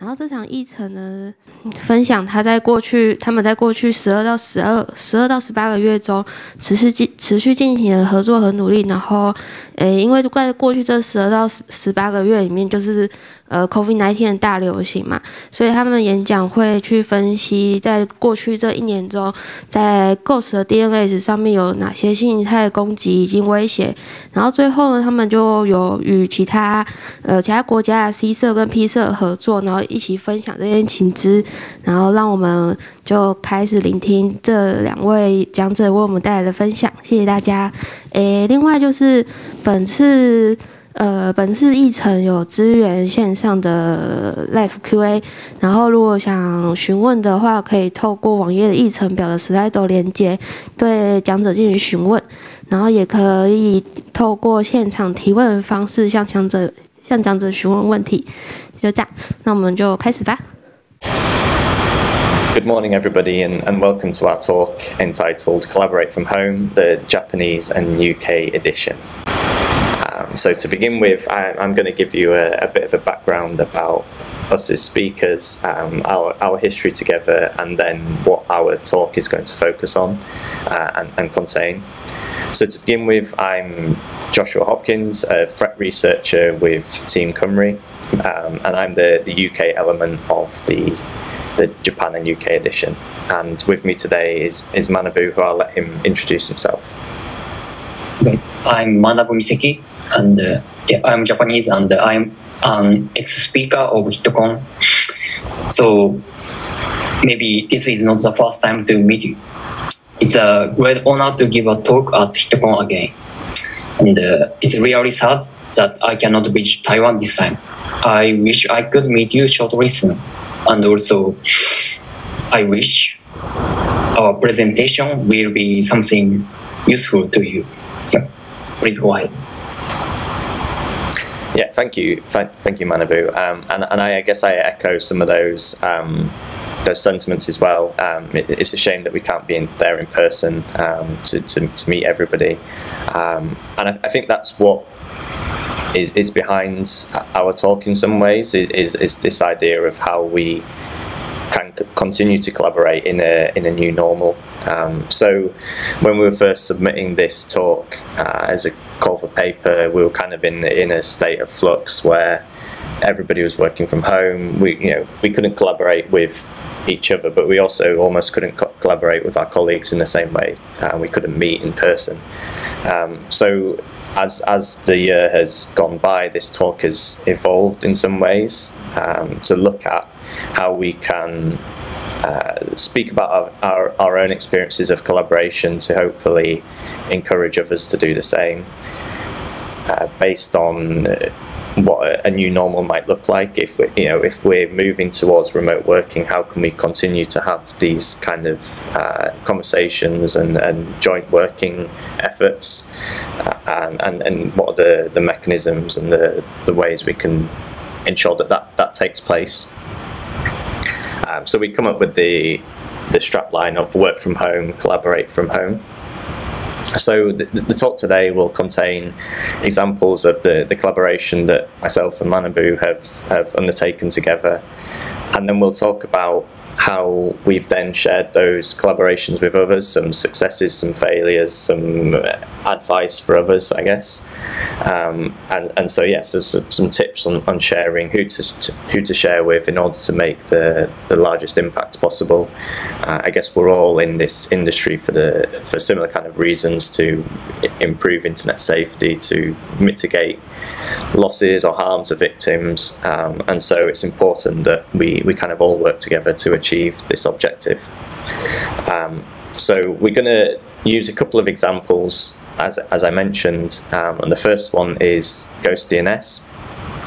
然后这场议程呢，分享他在过去，他们在过去十二到十二、十二到十八个月中，持续进持续进行的合作和努力。然后，诶，因为在过去这十二到十十八个月里面，就是呃，COVID-19 的大流行嘛，所以他们演讲会去分析，在过去这一年中，在 Ghost 的 DNA 上面有哪些形态攻击以及威胁。然后最后呢，他们就有与其他呃其他国家的 C 社跟 P 社合作，然后。一起分享这些情资，然后让我们就开始聆听这两位讲者为我们带来的分享。谢谢大家。诶，另外就是本次呃本次议程有支援线上的 Live Q&A，然后如果想询问的话，可以透过网页的议程表的 Slide 连接对讲者进行询问，然后也可以透过现场提问的方式向讲者向讲者询问问题。就这样，那我们就开始吧。Good morning, everybody, and, and welcome to our talk entitled Collaborate from Home, the Japanese and UK edition. Um, so, to begin with, I, am going to give you a, a, bit of a background about us as speakers, um, our, our history together, and then what our talk is going to focus on uh, and, and contain. So to begin with, I'm Joshua Hopkins, a threat researcher with Team Cymru, um, and I'm the, the UK element of the the Japan and UK edition. And with me today is, is Manabu, who I'll let him introduce himself. I'm Manabu Niseki, and uh, yeah, I'm Japanese, and I'm an ex-speaker of HitCon. So maybe this is not the first time to meet you. It's a great honor to give a talk at HitCon again. And uh, it's really sad that I cannot reach Taiwan this time. I wish I could meet you shortly soon. And also, I wish our presentation will be something useful to you. Please go ahead. Yeah, thank you, thank, you, Manabu. Um, and, and I, I, guess I echo some of those um, those sentiments as well. Um, it, it's a shame that we can't be in, there in person um, to, to, to, meet everybody. Um, and I, I, think that's what is, is behind our talk in some ways, is, is this idea of how we can continue to collaborate in a, in a new normal. Um, so when we were first submitting this talk uh, as a call for paper, we were kind of in, in a state of flux where everybody was working from home. We, you know, we couldn't collaborate with each other, but we also almost couldn't co collaborate with our colleagues in the same way. Uh, we couldn't meet in person. Um, so as as the year has gone by, this talk has evolved in some ways um, to look at how we can uh, speak about our, our, our, own experiences of collaboration to hopefully encourage others to do the same uh, based on what a new normal might look like. If we you know if we're moving towards remote working how can we continue to have these kind of uh, conversations and, and joint working efforts? Uh, and, and and what are the the mechanisms and the the ways we can ensure that that, that takes place um, so we come up with the the strapline of work from home collaborate from home so the, the, talk today will contain examples of the, the collaboration that myself and Manabu have, have undertaken together. And then we'll talk about how we've then shared those collaborations with others, some successes, some failures, some advice for others, I guess. Um, and, and so, yes, there's some tips on, on sharing who to, to, who to share with in order to make the, the largest impact possible. Uh, I guess we're all in this industry for the for similar kind of reasons to improve internet safety, to mitigate losses or harm to victims, um, and so it's important that we, we kind of all work together to achieve this objective. Um, so we're going to use a couple of examples as, as I mentioned, um, and the first one is Ghost DNS.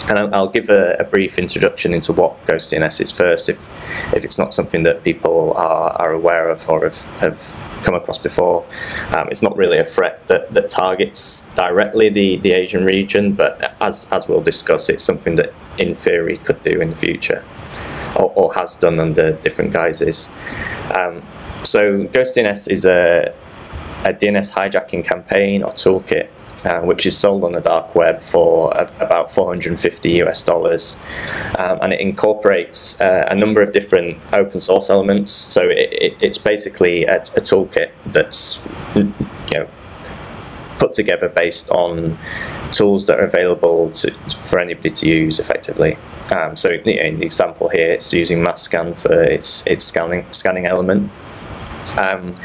And I'll, I'll give a, a, brief introduction into what Ghost DNS is first, if, if it's not something that people are, are aware of or have, have come across before. Um, it's not really a threat that, that targets directly the, the Asian region, but as, as we'll discuss, it's something that in theory could do in the future or, or has done under different guises. Um, so Ghost DNS is a, a DNS hijacking campaign or toolkit uh, which is sold on the dark web for about 450 US dollars, um, and it incorporates uh, a number of different open source elements. So it, it, it's basically a, a toolkit that's you know put together based on tools that are available to, for anybody to use effectively. Um, so you know, in the example here, it's using MassScan for its its scanning scanning element. Um,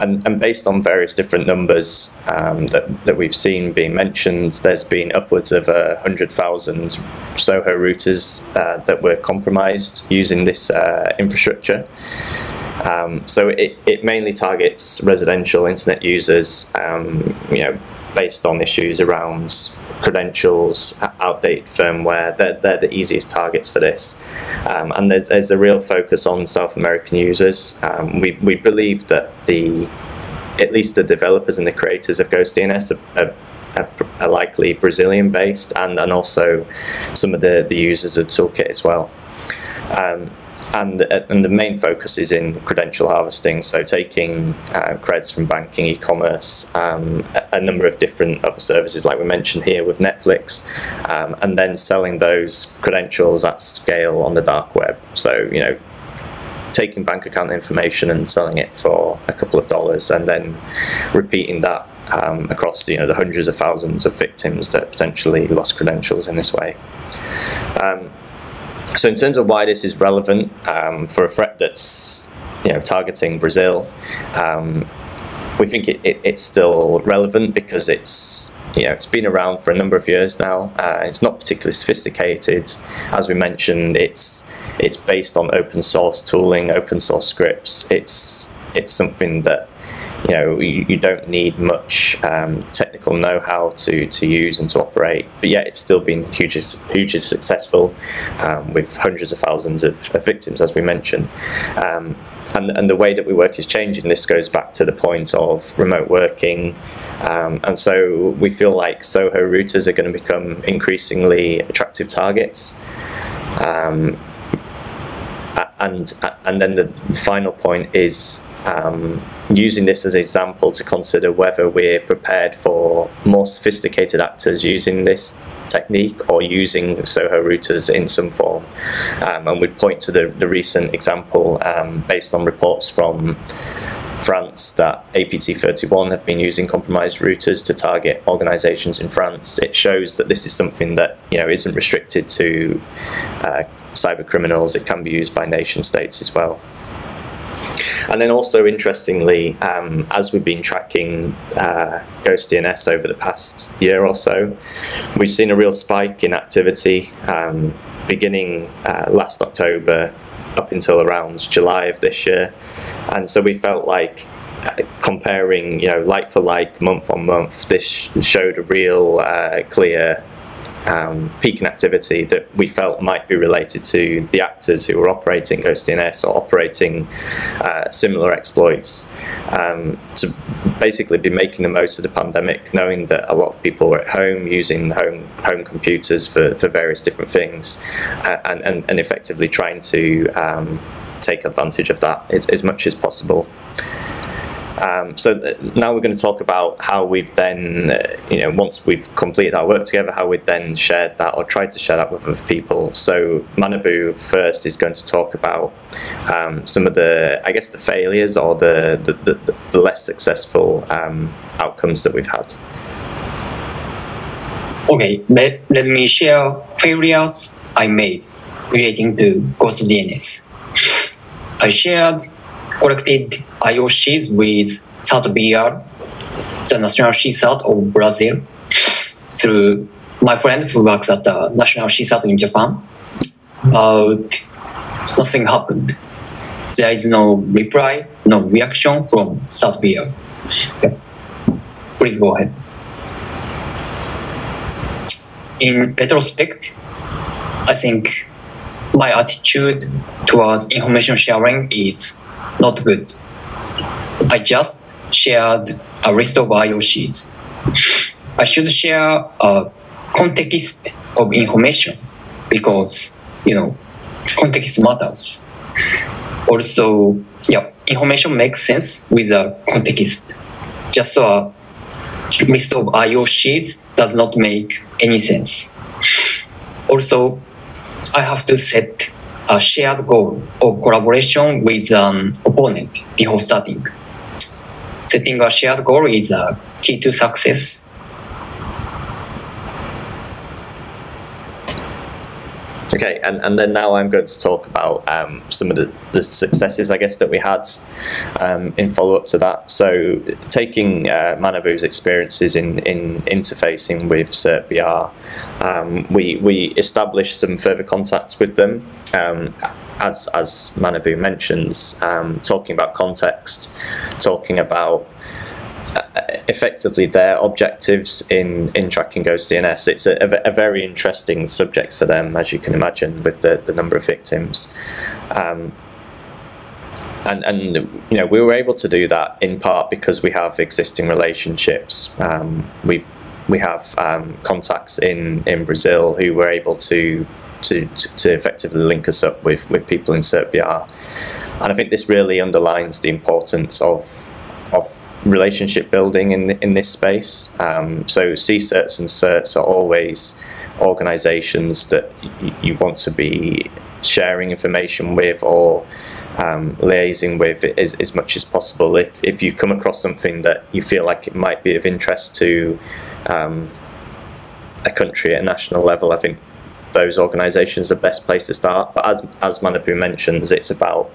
and, and, based on various different numbers um, that, that we've seen being mentioned, there's been upwards of uh, 100,000 Soho routers uh, that were compromised using this uh, infrastructure. Um, so it, it mainly targets residential internet users, um, you know, based on issues around credentials, outdated firmware. They're, they're the easiest targets for this. Um, and there's, there's, a real focus on South American users. Um, we, we believe that the at least the developers and the creators of GhostDNS are, are, are likely Brazilian based and, and also some of the, the users of Toolkit as well. Um, and and the main focus is in credential harvesting, so taking uh, creds from banking, e-commerce, um, a, number of different other services like we mentioned here with Netflix, um, and then selling those credentials at scale on the dark web. So you know, taking bank account information and selling it for a couple of dollars, and then repeating that um, across you know the hundreds of thousands of victims that potentially lost credentials in this way. Um, so in terms of why this is relevant um, for a threat that's you know targeting Brazil, um, we think it, it, it's still relevant because it's you know it's been around for a number of years now. Uh, it's not particularly sophisticated, as we mentioned. It's it's based on open source tooling, open source scripts. It's it's something that you know you, you don't need much um, technical know-how to, to use and to operate but yet it's still been hugely, hugely successful um, with hundreds of thousands of, of victims as we mentioned um, and, and the way that we work is changing. This goes back to the point of remote working. Um, and so we feel like Soho routers are going to become increasingly attractive targets. Um, and and then the final point is um, using this as an example to consider whether we're prepared for more sophisticated actors using this technique or using Soho routers in some form. Um, and we'd point to the, the recent example um, based on reports from France that APT31 have been using compromised routers to target organizations in France. It shows that this is something that you know isn't restricted to uh, cyber criminals. It can be used by nation states as well. And then also interestingly, um, as we've been tracking uh, Ghost DNS over the past year or so, we've seen a real spike in activity um, beginning uh, last October up until around July of this year. And so we felt like uh, comparing, you know, like for like, month on month, this showed a real uh, clear um, peak in activity that we felt might be related to the actors who were operating Ghost GhostDNS or operating uh, similar exploits. Um, to basically be making the most of the pandemic, knowing that a lot of people were at home using home home computers for, for various different things, uh, and, and, and effectively trying to um, take advantage of that as, as much as possible. Um, so now we're going to talk about how we've then, uh, you know, once we've completed our work together, how we've then shared that or tried to share that with other people. So Manabu first is going to talk about um, some of the, I guess, the failures or the the, the, the less successful um, outcomes that we've had. Okay, let, let me share failures I made relating to Ghost DNS. I shared collected IOCs with CertBR, the National CSIRT of Brazil, through my friend who works at the National CSIRT in Japan. But nothing happened. There is no reply, no reaction from CertBR. Yeah. Please go ahead. In retrospect, I think my attitude towards information sharing is not good. I just shared a list of IOCs. I should share a context of information because, you know, context matters. Also, yeah, information makes sense with a context. Just a list of IOCs does not make any sense. Also, I have to set a shared goal or collaboration with an opponent before starting. Setting a shared goal is a key to success Okay, and, and then now I'm going to talk about um, some of the, the successes, I guess, that we had um, in follow up to that. So, taking uh, Manabu's experiences in, in interfacing with CertBR, um, we, we established some further contacts with them. Um, as, as Manabu mentions, um, talking about context, talking about effectively their objectives in, in tracking Ghost DNS. It's a, a, very interesting subject for them, as you can imagine, with the, the number of victims. Um, and, and you know we were able to do that in part because we have existing relationships. Um, we've we have um, contacts in, in Brazil who were able to, to to effectively link us up with, with people in CertBR. And I think this really underlines the importance of relationship building in in this space. Um, so CSIRTs and CERTs are always organisations that you want to be sharing information with or um, liaising with as, as much as possible. If if you come across something that you feel like it might be of interest to um, a country at a national level, I think those organisations are the best place to start. But as as Manabu mentions, it's about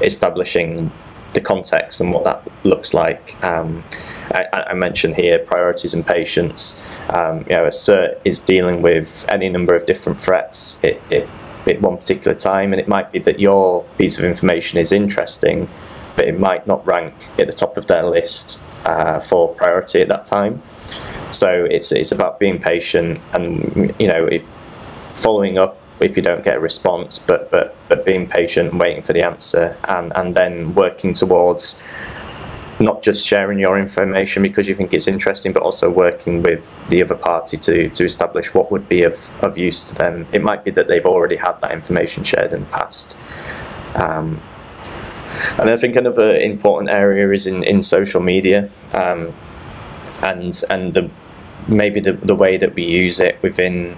establishing the context and what that looks like. Um, I, I, mentioned here priorities and patience. Um, you know, a CERT is dealing with any number of different threats at, at, at one particular time, and it might be that your piece of information is interesting, but it might not rank at the top of their list uh, for priority at that time. So it's it's about being patient and you know if following up if you don't get a response, but but but being patient and waiting for the answer, and and then working towards not just sharing your information because you think it's interesting, but also working with the other party to to establish what would be of of use to them. It might be that they've already had that information shared in the past. Um, and I think another important area is in, in social media, um, and and the maybe the, the way that we use it within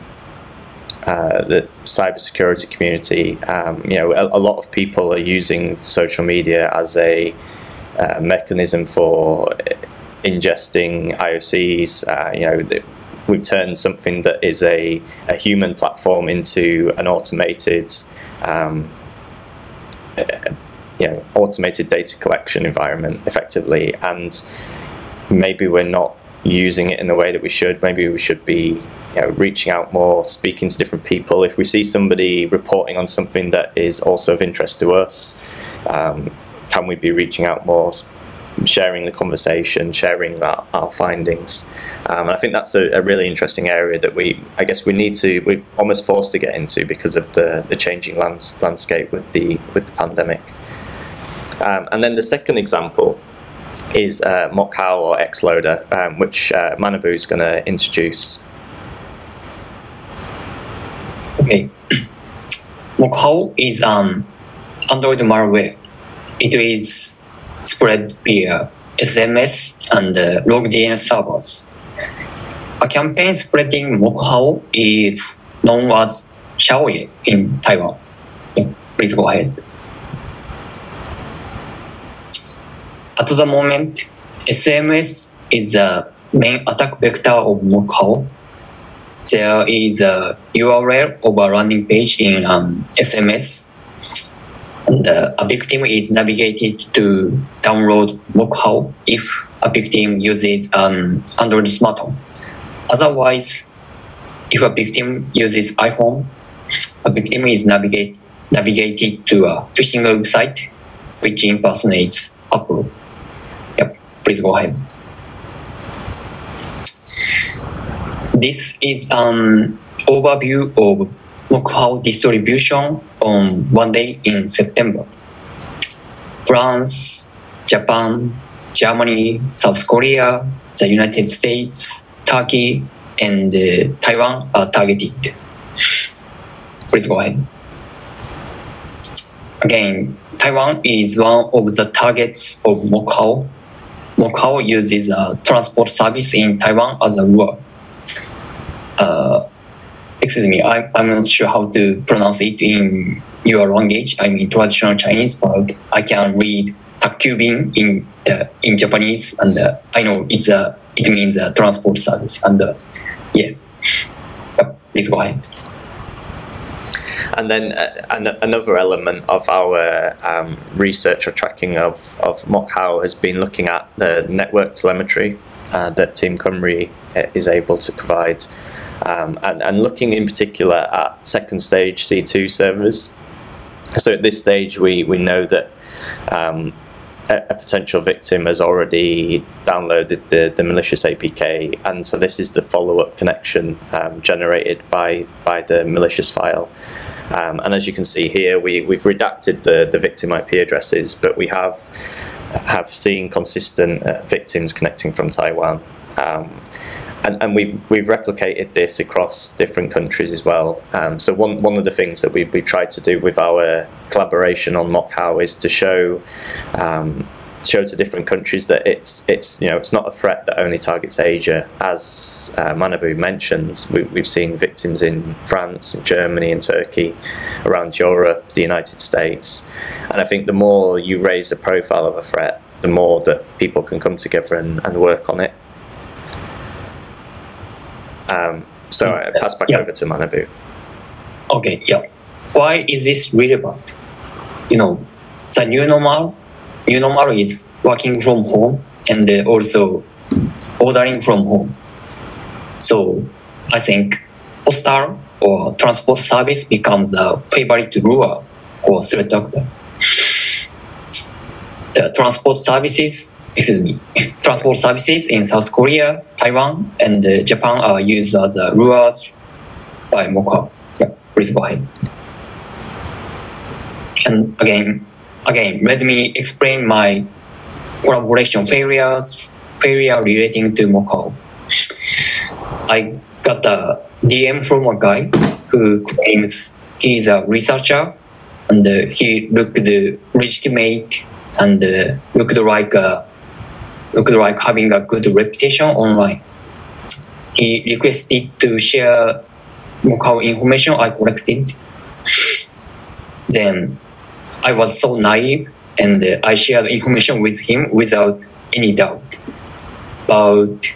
uh, the cybersecurity community. Um, you know, a, a, lot of people are using social media as a uh, mechanism for ingesting IOCs. Uh, you know, we've turned something that is a, a human platform into an automated, um, you know, automated data collection environment, effectively, and maybe we're not using it in the way that we should. Maybe we should be you know, reaching out more, speaking to different people. If we see somebody reporting on something that is also of interest to us, um, can we be reaching out more, sharing the conversation, sharing our, our findings? Um, and I think that's a, a, really interesting area that we, I guess, we need to, we're almost forced to get into because of the, the changing lands, landscape with the with the pandemic. Um, and then the second example is uh, MoqHao or Xloader, um, which uh, Manabu is going to introduce. Okay. MoqHao is um, Android malware. It is spread via SMS and uh, rogue DNS servers. A campaign spreading MoqHao is known as Xiaoye in Taiwan. Please go ahead. At the moment, SMS is the main attack vector of MoqHao there is a URL of a landing page in um, SMS. And uh, a victim is navigated to download MoqHao if a victim uses an Android smartphone. Otherwise, if a victim uses iPhone, a victim is navigate, navigated to a phishing website which impersonates Apple. Yep, please go ahead. This is an overview of MoqHao distribution on one day in September. France, Japan, Germany, South Korea, the United States, Turkey, and uh, Taiwan are targeted. Please go ahead. Again, Taiwan is one of the targets of MoqHao MoqHao uses a transport service in Taiwan as a lure. Uh, excuse me, I, I'm not sure how to pronounce it in your language. I mean traditional Chinese, but I can read takkyubin in the in Japanese, and uh, I know it's a it means a transport service. And uh, yeah, please go ahead. And then uh, an- another element of our um, research or tracking of, of MoqHao has been looking at the network telemetry uh, that Team Cymru uh, is able to provide. Um, and, and looking in particular at second stage C2 servers. So at this stage, we, we know that um, a, a potential victim has already downloaded the, the malicious APK, and so this is the follow-up connection um, generated by by the malicious file. Um, and as you can see here, we, we've redacted the, the victim IP addresses, but we have have seen consistent uh, victims connecting from Taiwan. Um, and, and we've we've replicated this across different countries as well. Um, so one one of the things that we we tried to do with our collaboration on MoqHao is to show um, show to different countries that it's it's you know it's not a threat that only targets Asia. As uh, Manabu mentions, we, we've seen victims in France, and Germany, and Turkey, around Europe, the United States, and I think the more you raise the profile of a threat, the more that people can come together and, and work on it. Um, so I pass back Yeah. over to Manabu. Okay, yeah. Why is this relevant? You know, the new normal, new normal is working from home and also ordering from home. So I think postal or transport service becomes a favorite lure or threat actor. The transport services, excuse me, transport services in South Korea, Taiwan, and uh, Japan are used as uh, lures by MoqHao. Yeah, please go ahead. And again, again, let me explain my collaboration failures, failure relating to MoqHao. I got a DM from a guy who claims he's a researcher and uh, he looked legitimate and uh, looked like uh, looked like having a good reputation online. He requested to share MoqHao information I collected. Then I was so naive and uh, I shared information with him without any doubt. But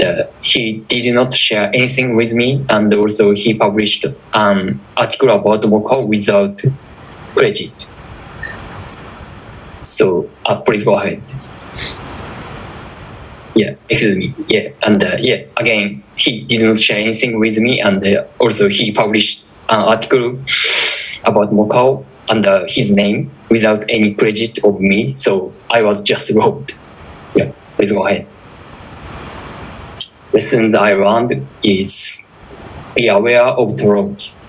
uh, he did not share anything with me, and also he published an article about MoqHao without credit. So uh, please go ahead. Yeah, excuse me. Yeah, and uh, yeah, again, he did not share anything with me, and uh, also he published an article about MoqHao under his name without any credit of me. So I was just robbed. Yeah, please go ahead. Lessons I learned is be aware of trolls.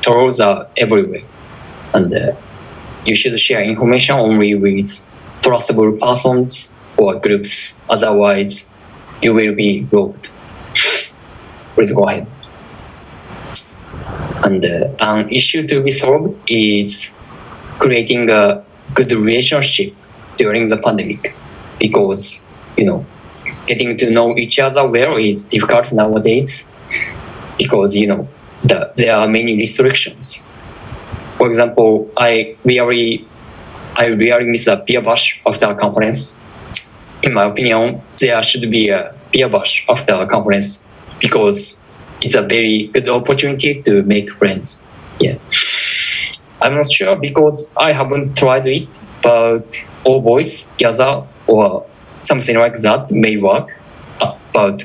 Trolls are everywhere, and uh, you should share information only with trustable persons or groups. Otherwise, you will be robbed. Please go ahead. And uh, an issue to be solved is creating a good relationship during the pandemic, because you know getting to know each other well is difficult nowadays, because you know the, there are many restrictions. For example, I really, I really miss a beer bash after a conference. In my opinion, there should be a beer bash after a conference because it's a very good opportunity to make friends. Yeah. I'm not sure because I haven't tried it, but all boys gather or something like that may work. Uh, but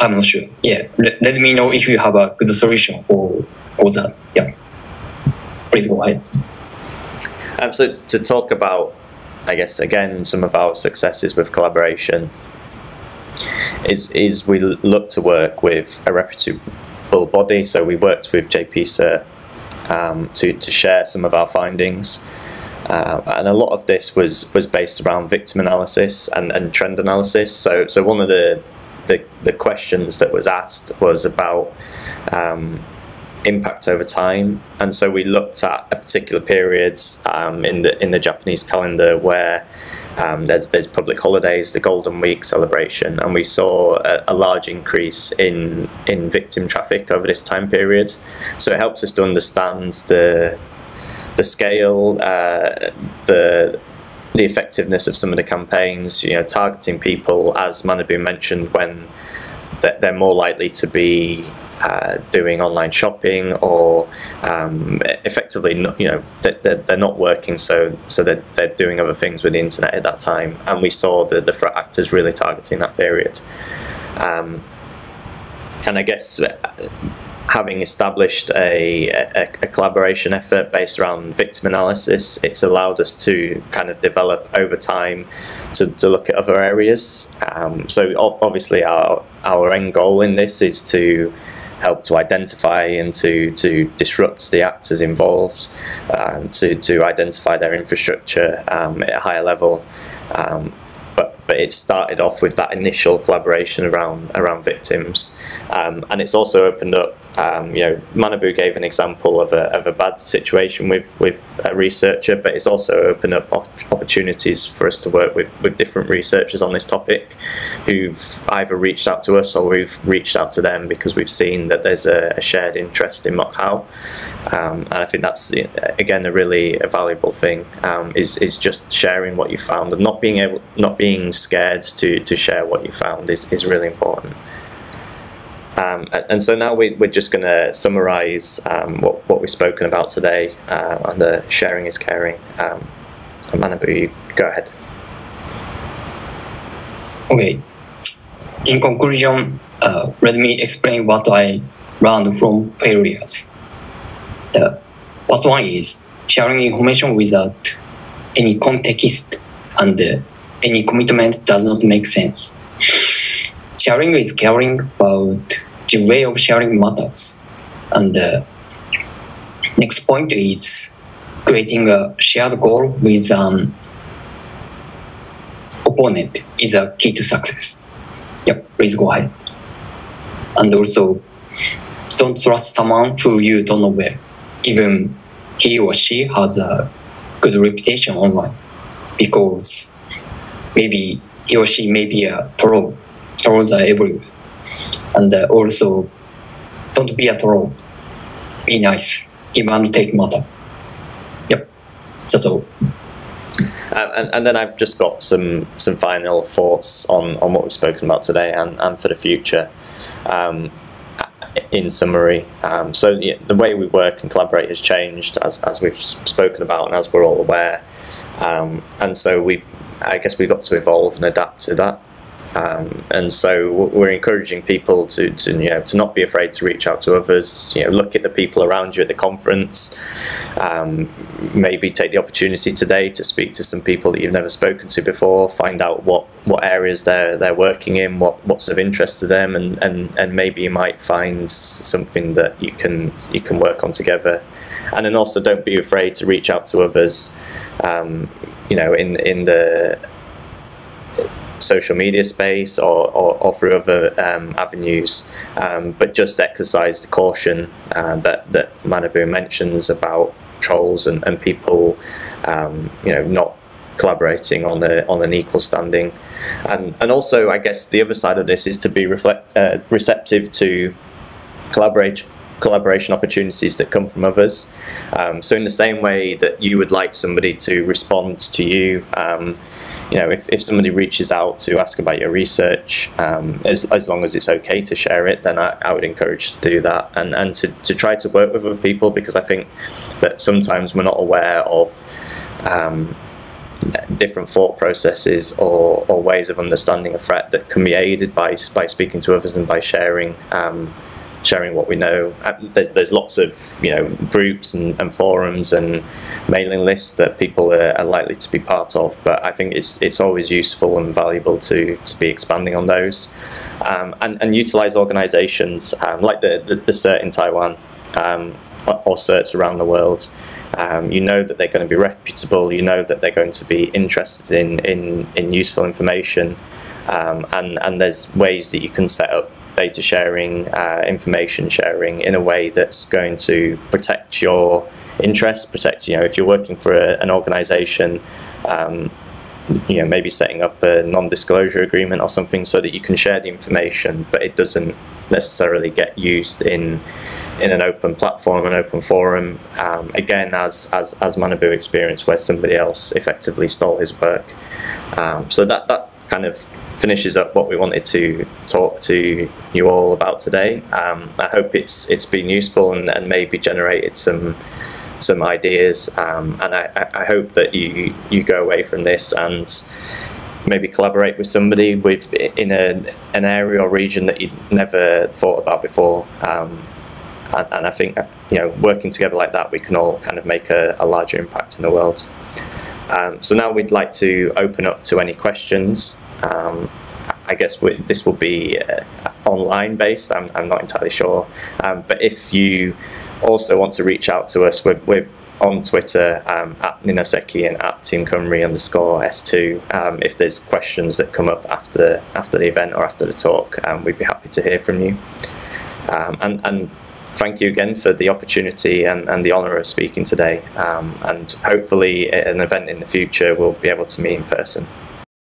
I'm not sure. Yeah. Let, let me know if you have a good solution for, for that. Yeah. Please go ahead. Um, so to talk about, I guess again, some of our successes with collaboration is is we look to work with a reputable body. So we worked with JPSA um, to to share some of our findings. Uh, and a lot of this was, was based around victim analysis and, and trend analysis. So so one of the, the the questions that was asked was about um, impact over time, and so we looked at a particular period um, in the in the Japanese calendar where um, there's there's public holidays, the Golden Week celebration, and we saw a, a, large increase in in victim traffic over this time period. So it helps us to understand the the scale, uh, the the effectiveness of some of the campaigns. You know, targeting people, as Manabu mentioned, when they're more likely to be uh, doing online shopping or um, effectively not, you know they're, they're not working so so they're, they're doing other things with the internet at that time and we saw the, the threat actors really targeting that period um, and I guess uh, having established a, a, a, collaboration effort based around victim analysis, it's allowed us to kind of develop over time to, to look at other areas. Um, so obviously our, our end goal in this is to help to identify and to, to disrupt the actors involved, um, to, to identify their infrastructure um, at a higher level. Um, but it started off with that initial collaboration around around victims, um, and it's also opened up. Um, you know, Manabu gave an example of a, of a bad situation with with a researcher, but it's also opened up opportunities for us to work with with different researchers on this topic, who've either reached out to us or we've reached out to them because we've seen that there's a, a shared interest in MoqHao, um, and I think that's again a really a valuable thing um, is is just sharing what you found and not being able not being scared to, to share what you found is, is really important. Um, and so now we, are just going to summarize um, what, what we've spoken about today uh, under sharing is caring. Um, Manabu, go ahead. Okay. In conclusion, uh, let me explain what I learned from failures. The first one is sharing information without any context and any commitment does not make sense. Sharing is caring about the way of sharing matters. And the next point is creating a shared goal with an um, opponent is a key to success. Yep, please go ahead. And also, don't trust someone who you don't know well, even he or she has a good reputation online, because maybe he or she may be a troll. Trolls are everywhere. And uh, also, don't be a troll. Be nice. Give and take matter. Yep, that's all. Um, and, and, then I've just got some some final thoughts on, on what we've spoken about today and, and for the future. Um, in summary, um, so the way we work and collaborate has changed as, as we've spoken about and as we're all aware. Um, and so we've I guess we've got to evolve and adapt to that. Um, and so we're encouraging people to, to you know to not be afraid to reach out to others. You know, look at the people around you at the conference. Um, maybe take the opportunity today to speak to some people that you've never spoken to before. Find out what, what areas they're they're working in, what what's of interest to them, and, and, and maybe you might find something that you can you can work on together. And then also don't be afraid to reach out to others. Um, you know, in in the social media space or, or, or through other um, avenues, um, but just exercise the caution uh, that that Manabu mentions about trolls and, and people, um, you know, not collaborating on a, on an equal standing, and and also I guess the other side of this is to be reflect, uh, receptive to collaborate collaboration opportunities that come from others. Um, so in the same way that you would like somebody to respond to you, um, you know, if, if somebody reaches out to ask about your research, um, as, as long as it's okay to share it, then I, I would encourage to do that and, and to, to try to work with other people because I think that sometimes we're not aware of um, different thought processes or, or ways of understanding a threat that can be aided by, by speaking to others and by sharing um, sharing what we know. Uh, there's, there's lots of you know groups and, and forums and mailing lists that people are, are, likely to be part of, but I think it's it's always useful and valuable to to be expanding on those um, and, and utilize organizations um, like the, the, the CERT in Taiwan um, or CERTs around the world. Um, you know that they're going to be reputable, you know that they're going to be interested in, in, in useful information, um, and, and there's ways that you can set up data sharing, uh, information sharing in a way that's going to protect your interests, protect, you know, if you're working for a, an organization, um, you know maybe setting up a non-disclosure agreement or something so that you can share the information, but it doesn't necessarily get used in in an open platform, an open forum. Um, again, as as as Manabu experienced, where somebody else effectively stole his work. Um, so that that kind of finishes up what we wanted to talk to you all about today. Um, I hope it's it's been useful and, and maybe generated some some ideas, um, and I, I hope that you you go away from this and maybe collaborate with somebody with in a, an area or region that you'd never thought about before. Um, and, and, I think you know working together like that, we can all kind of make a, a larger impact in the world. Um, so now we'd like to open up to any questions. Um, I guess we, this will be uh, online based. I'm, I'm not entirely sure, um, but if you also want to reach out to us, we're, we're on Twitter um, at Ninoseki and at Team Cymru underscore S2. Um, if there's questions that come up after after the event or after the talk, um, we'd be happy to hear from you. And, and thank you again for the opportunity and, and the honour of speaking today. Um, and hopefully, at an event in the future, we'll be able to meet in person.